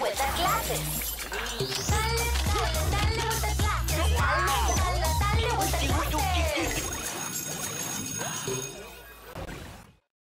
Weather Classes.